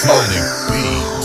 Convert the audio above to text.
Sonic B.